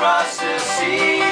across the sea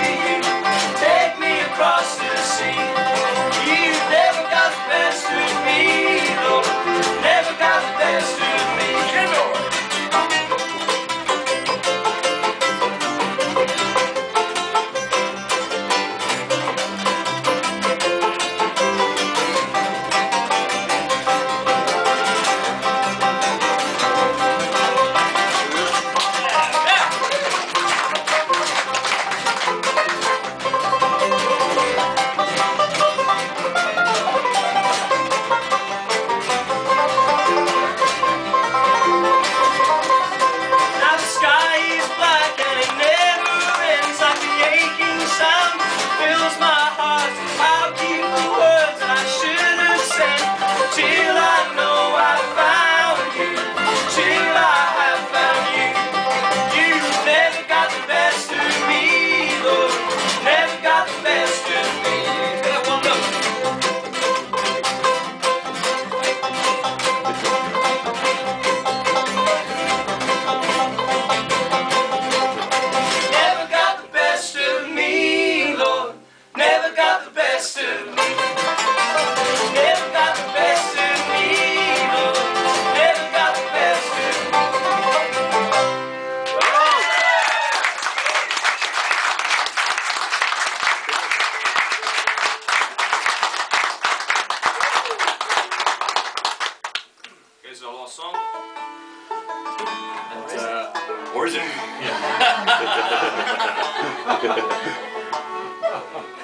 or is it? yeah.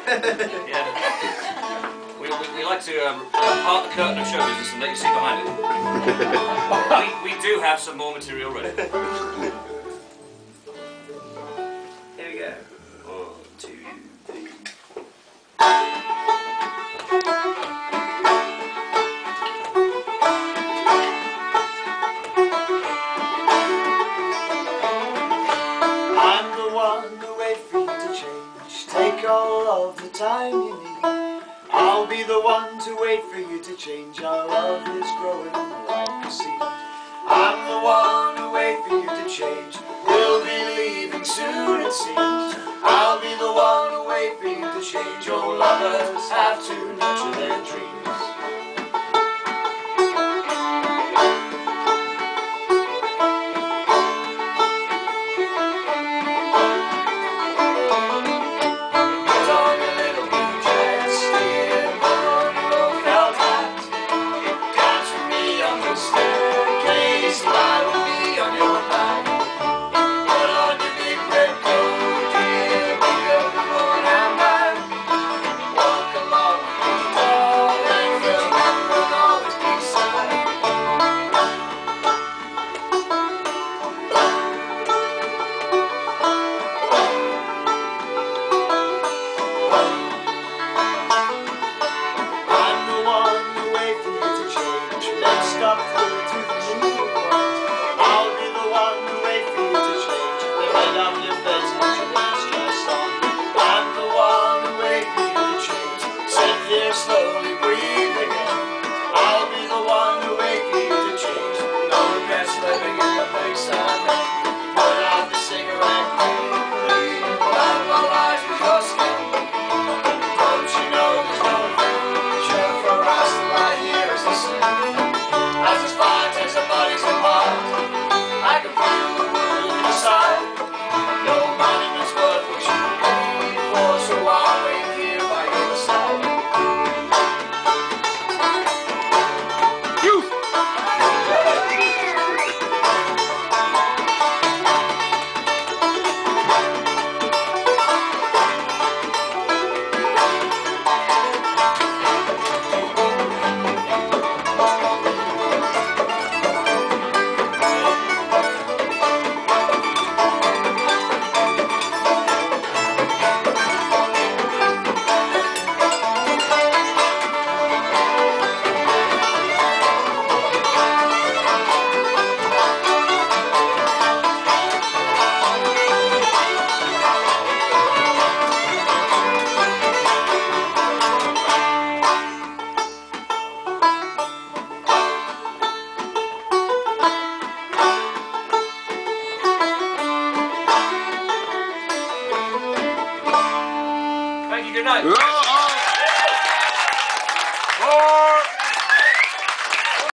We, we, we like to um, part the curtain of show business and let you see behind it. we, we do have some more material ready. Of the time you need. I'll be the one to wait for you to change. Our love is growing like a seed. I'm the one who wait for you to change. We'll be leaving soon, it seems. I'll be the one who wait for you to change. Your lovers verdade.